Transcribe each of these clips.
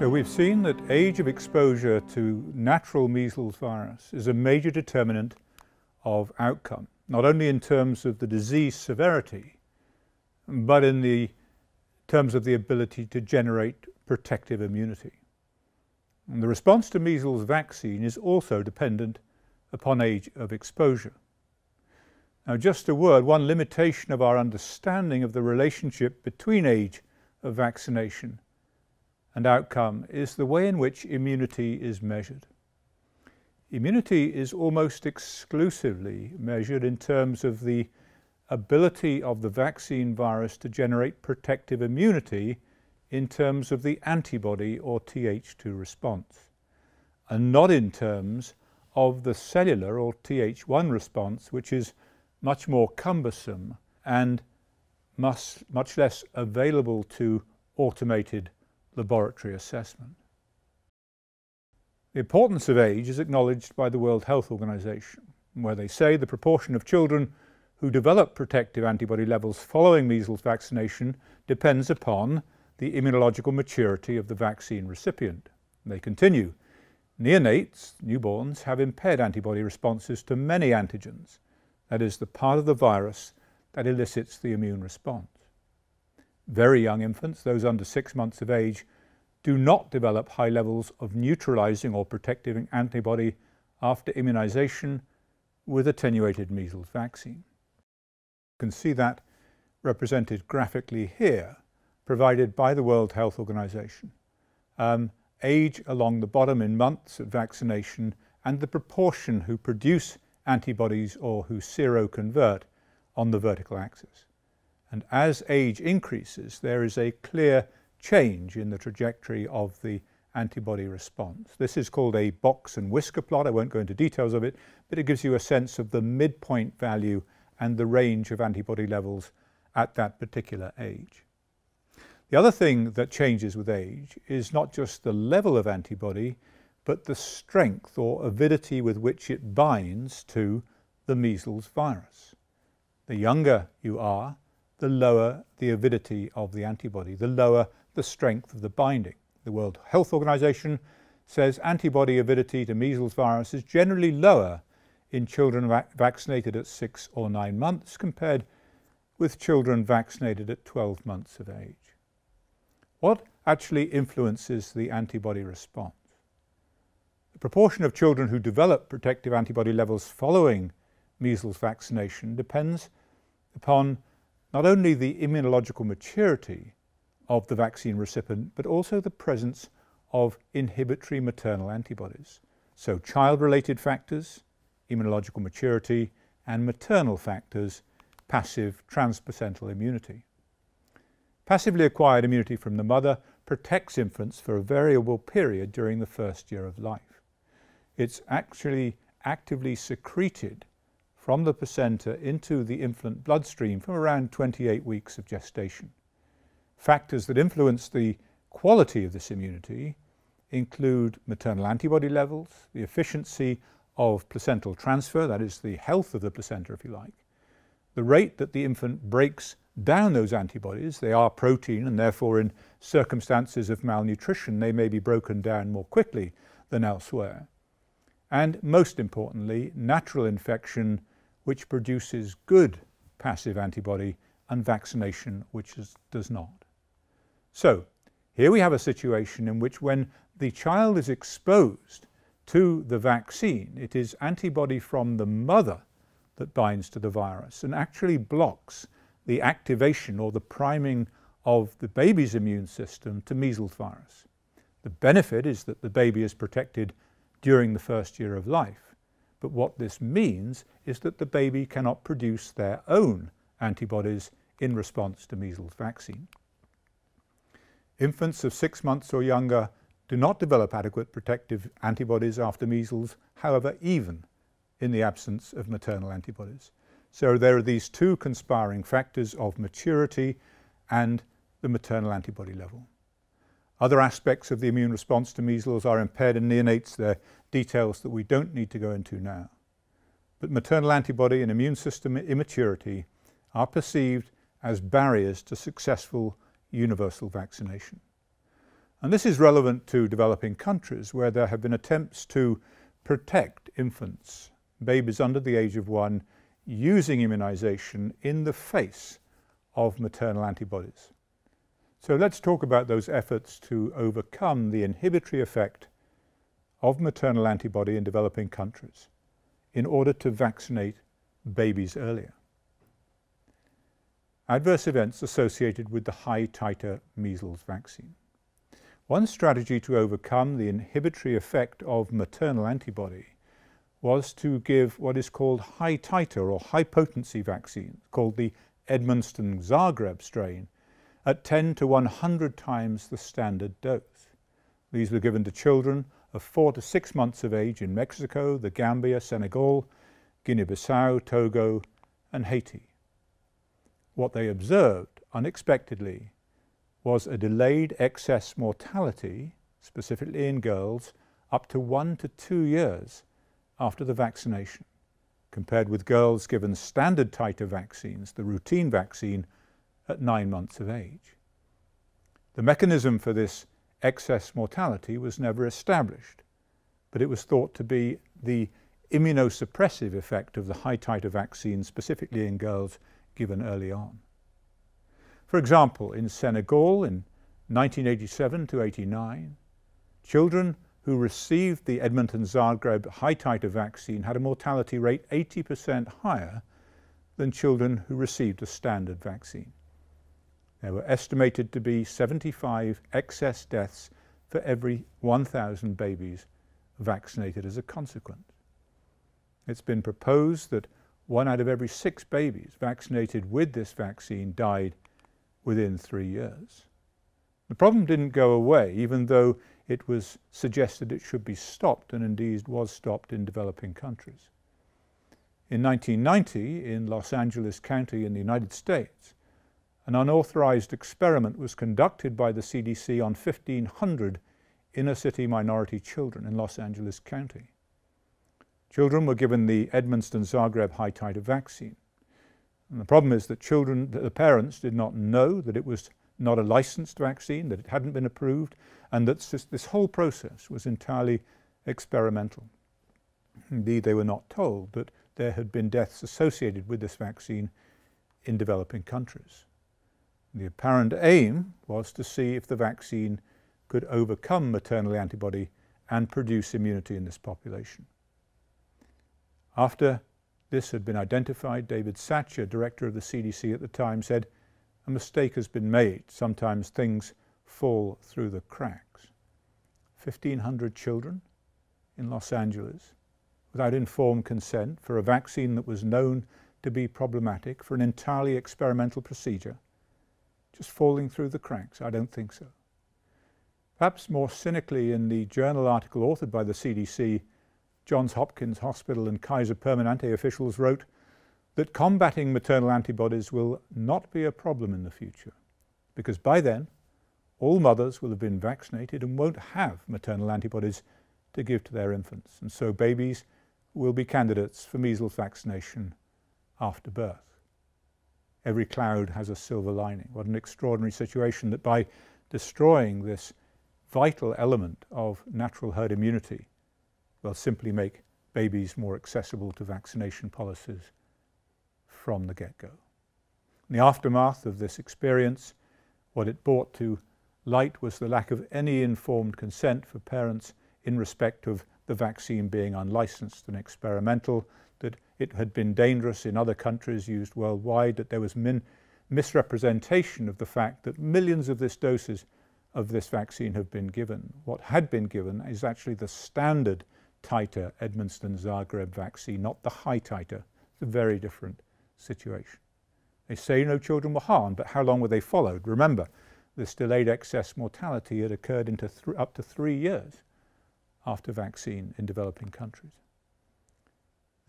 So we've seen that age of exposure to natural measles virus is a major determinant of outcome, not only in terms of the disease severity, but in the terms of the ability to generate protective immunity. And the response to measles vaccine is also dependent upon age of exposure. Now just a word, one limitation of our understanding of the relationship between age of vaccination and outcome is the way in which immunity is measured. Immunity is almost exclusively measured in terms of the ability of the vaccine virus to generate protective immunity in terms of the antibody or Th2 response, and not in terms of the cellular or Th1 response, which is much more cumbersome and much, less available to automated laboratory assessment. The importance of age is acknowledged by the World Health Organization, where they say the proportion of children who develop protective antibody levels following measles vaccination depends upon the immunological maturity of the vaccine recipient. They continue, neonates, newborns, have impaired antibody responses to many antigens, that is the part of the virus that elicits the immune response. Very young infants, those under six months of age, do not develop high levels of neutralizing or protective antibody after immunization with attenuated measles vaccine. You can see that represented graphically here, provided by the World Health Organization. Um, age along the bottom in months of vaccination and the proportion who produce antibodies or who seroconvert on the vertical axis. And as age increases, there is a clear change in the trajectory of the antibody response. This is called a box and whisker plot. I won't go into details of it, but it gives you a sense of the midpoint value and the range of antibody levels at that particular age. The other thing that changes with age is not just the level of antibody, but the strength or avidity with which it binds to the measles virus. The younger you are, the lower the avidity of the antibody, the lower the strength of the binding. The World Health Organization says antibody avidity to measles virus is generally lower in children va vaccinated at six or nine months compared with children vaccinated at 12 months of age. What actually influences the antibody response? The proportion of children who develop protective antibody levels following measles vaccination depends upon not only the immunological maturity of the vaccine recipient, but also the presence of inhibitory maternal antibodies. So child-related factors, immunological maturity, and maternal factors, passive transplacental immunity. Passively acquired immunity from the mother protects infants for a variable period during the first year of life. It's actually actively secreted from the placenta into the infant bloodstream from around 28 weeks of gestation. Factors that influence the quality of this immunity include maternal antibody levels, the efficiency of placental transfer, that is the health of the placenta if you like, the rate that the infant breaks down those antibodies, they are protein and therefore in circumstances of malnutrition they may be broken down more quickly than elsewhere, and most importantly natural infection which produces good passive antibody and vaccination which is, does not. So here we have a situation in which when the child is exposed to the vaccine, it is antibody from the mother that binds to the virus and actually blocks the activation or the priming of the baby's immune system to measles virus. The benefit is that the baby is protected during the first year of life. But what this means is that the baby cannot produce their own antibodies in response to measles vaccine. Infants of six months or younger do not develop adequate protective antibodies after measles, however, even in the absence of maternal antibodies. So there are these two conspiring factors of maturity and the maternal antibody level. Other aspects of the immune response to measles are impaired in neonates. They're details that we don't need to go into now. But maternal antibody and immune system immaturity are perceived as barriers to successful universal vaccination. And this is relevant to developing countries where there have been attempts to protect infants, babies under the age of one, using immunization in the face of maternal antibodies. So let's talk about those efforts to overcome the inhibitory effect of maternal antibody in developing countries in order to vaccinate babies earlier. Adverse events associated with the high titer measles vaccine. One strategy to overcome the inhibitory effect of maternal antibody was to give what is called high titer or high potency vaccine, called the Edmonston Zagreb strain, at 10 to 100 times the standard dose. These were given to children of 4 to 6 months of age in Mexico, the Gambia, Senegal, Guinea-Bissau, Togo and Haiti. What they observed, unexpectedly, was a delayed excess mortality, specifically in girls, up to one to two years after the vaccination, compared with girls given standard titer vaccines, the routine vaccine, at nine months of age. The mechanism for this excess mortality was never established, but it was thought to be the immunosuppressive effect of the high titer vaccine, specifically in girls given early on. For example, in Senegal in 1987 to 89, children who received the Edmonston Zagreb high titer vaccine had a mortality rate 80% higher than children who received a standard vaccine. There were estimated to be 75 excess deaths for every 1,000 babies vaccinated as a consequence. It's been proposed that one out of every six babies vaccinated with this vaccine died within three years. The problem didn't go away, even though it was suggested it should be stopped, and indeed was stopped in developing countries. In 1990, in Los Angeles County in the United States, an unauthorized experiment was conducted by the CDC on 1,500 inner city minority children in Los Angeles County. Children were given the Edmonston Zagreb high titer vaccine. And the problem is that children, the parents did not know that it was not a licensed vaccine, that it hadn't been approved, and that this, this whole process was entirely experimental. Indeed, they were not told that there had been deaths associated with this vaccine in developing countries. The apparent aim was to see if the vaccine could overcome maternal antibody and produce immunity in this population. After this had been identified, David Satcher, director of the CDC at the time, said, a mistake has been made. Sometimes things fall through the cracks. 1,500 children in Los Angeles without informed consent for a vaccine that was known to be problematic for an entirely experimental procedure just falling through the cracks? I don't think so. Perhaps more cynically, in the journal article authored by the CDC, Johns Hopkins Hospital and Kaiser Permanente officials wrote that combating maternal antibodies will not be a problem in the future because by then all mothers will have been vaccinated and won't have maternal antibodies to give to their infants and so babies will be candidates for measles vaccination after birth. Every cloud has a silver lining. What an extraordinary situation that by destroying this vital element of natural herd immunity will simply make babies more accessible to vaccination policies from the get-go. In the aftermath of this experience, what it brought to light was the lack of any informed consent for parents in respect of the vaccine being unlicensed and experimental, that it had been dangerous in other countries used worldwide, that there was misrepresentation of the fact that millions of this doses of this vaccine have been given. What had been given is actually the standard titer Edmonston Zagreb vaccine, not the high titer. It's a very different situation. They say no children were harmed, but how long were they followed? Remember, this delayed excess mortality had occurred into up to three years after vaccine in developing countries.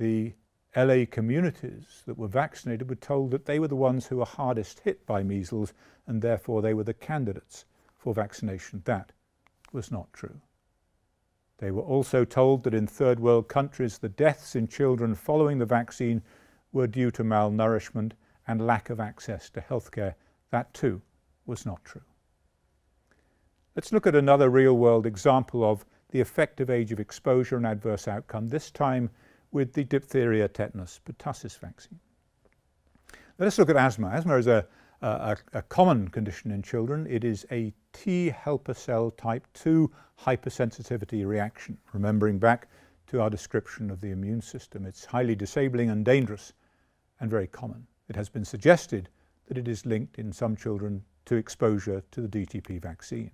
The LA communities that were vaccinated were told that they were the ones who were hardest hit by measles and therefore they were the candidates for vaccination. That was not true. They were also told that in third world countries the deaths in children following the vaccine were due to malnourishment and lack of access to healthcare. That too was not true. Let's look at another real-world example of the effective age of exposure and adverse outcome, this time with the diphtheria tetanus pertussis vaccine. Let us look at asthma. Asthma is a, a, a common condition in children. It is a T helper cell type 2 hypersensitivity reaction, remembering back to our description of the immune system. It's highly disabling and dangerous and very common. It has been suggested that it is linked in some children to exposure to the DTP vaccine.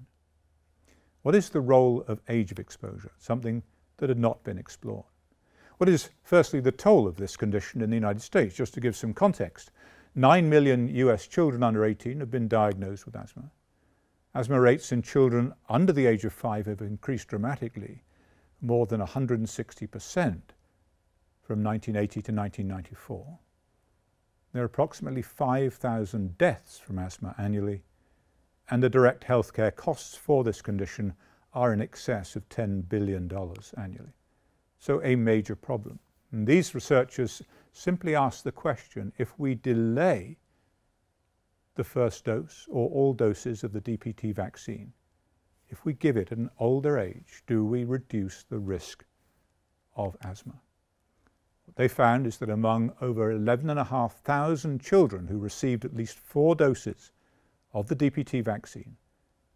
What is the role of age of exposure? Something that had not been explored. What is firstly the toll of this condition in the United States? Just to give some context, 9 million US children under 18 have been diagnosed with asthma. Asthma rates in children under the age of 5 have increased dramatically, more than 160% from 1980 to 1994. There are approximately 5,000 deaths from asthma annually and the direct healthcare costs for this condition are in excess of $10 billion annually. So a major problem. And these researchers simply ask the question, if we delay the first dose or all doses of the DPT vaccine, if we give it at an older age, do we reduce the risk of asthma? What they found is that among over 11,500 children who received at least four doses of the DPT vaccine,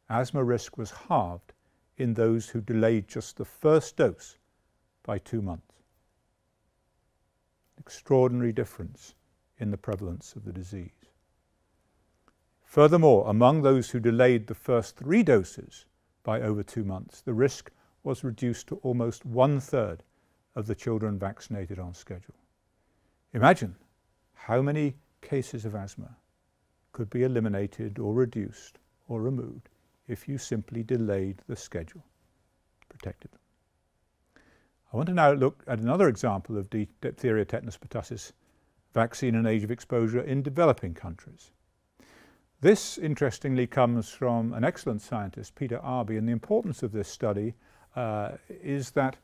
asthma risk was halved in those who delayed just the first dose by two months. Extraordinary difference in the prevalence of the disease. Furthermore, among those who delayed the first three doses by over two months, the risk was reduced to almost one third of the children vaccinated on schedule. Imagine how many cases of asthma could be eliminated or reduced or removed if you simply delayed the schedule, protected them. I want to now look at another example of diphtheria tetanus pertussis vaccine and age of exposure in developing countries. This, interestingly, comes from an excellent scientist, Peter Aaby, and the importance of this study uh, is that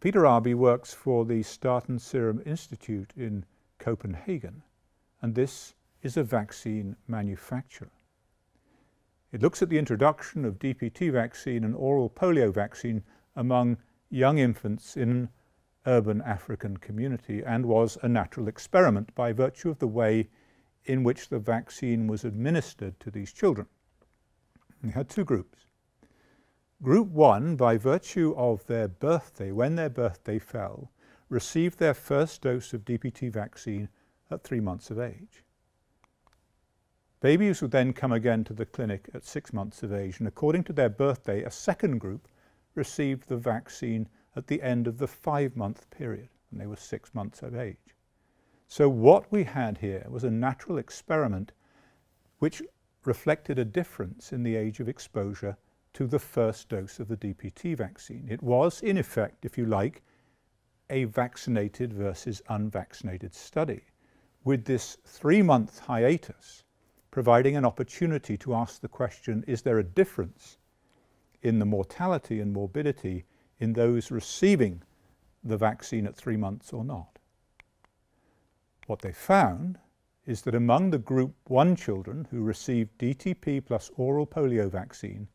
Peter Aaby works for the Statens Serum Institute in Copenhagen, and this is a vaccine manufacturer. It looks at the introduction of DPT vaccine and oral polio vaccine among young infants in urban African community and was a natural experiment by virtue of the way in which the vaccine was administered to these children. We had two groups. Group one, by virtue of their birthday, when their birthday fell, received their first dose of DPT vaccine at three months of age. Babies would then come again to the clinic at six months of age, and according to their birthday, a second group received the vaccine at the end of the five-month period, and they were six months of age. So what we had here was a natural experiment which reflected a difference in the age of exposure to the first dose of the DPT vaccine. It was, in effect, if you like, a vaccinated versus unvaccinated study. With this three-month hiatus, providing an opportunity to ask the question, is there a difference in the mortality and morbidity in those receiving the vaccine at three months or not? What they found is that among the group 1 children who received DTP plus oral polio vaccine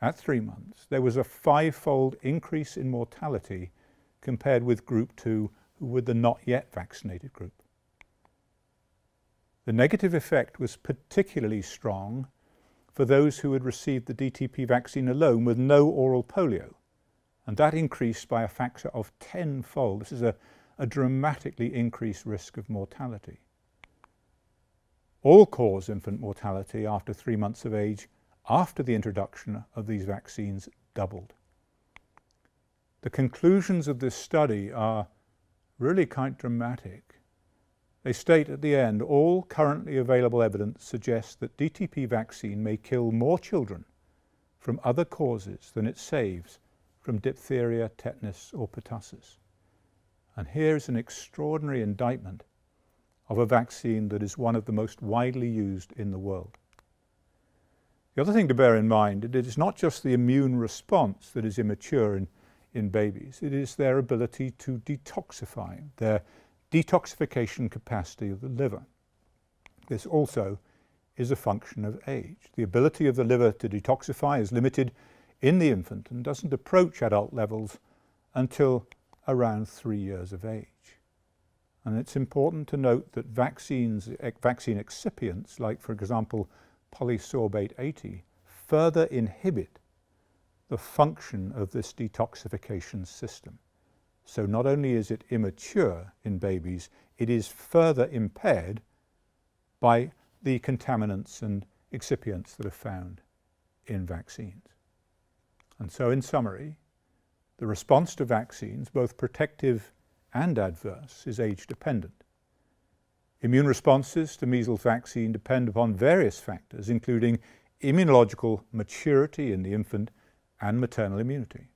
at three months, there was a five-fold increase in mortality compared with group 2 who were the not yet vaccinated group. The negative effect was particularly strong for those who had received the DTP vaccine alone with no oral polio, and that increased by a factor of tenfold. This is a, a dramatically increased risk of mortality. All-cause infant mortality after three months of age after the introduction of these vaccines doubled. The conclusions of this study are really quite dramatic. They state at the end, all currently available evidence suggests that DTP vaccine may kill more children from other causes than it saves from diphtheria, tetanus or pertussis. And here is an extraordinary indictment of a vaccine that is one of the most widely used in the world. The other thing to bear in mind, is it is not just the immune response that is immature in, in babies, it is their ability to detoxify, their detoxification capacity of the liver. This also is a function of age. The ability of the liver to detoxify is limited in the infant and doesn't approach adult levels until around three years of age. And it's important to note that vaccines, vaccine excipients, like for example polysorbate 80, further inhibit the function of this detoxification system. So not only is it immature in babies, it is further impaired by the contaminants and excipients that are found in vaccines. And so in summary, the response to vaccines, both protective and adverse, is age dependent. Immune responses to measles vaccine depend upon various factors, including immunological maturity in the infant and maternal immunity.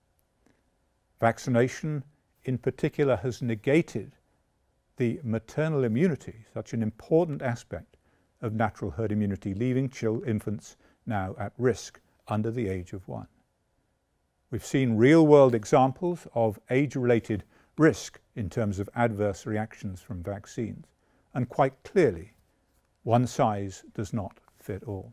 Vaccination in particular has negated the maternal immunity, such an important aspect of natural herd immunity, leaving chill infants now at risk under the age of one. We've seen real-world examples of age-related risk in terms of adverse reactions from vaccines, and quite clearly, one size does not fit all.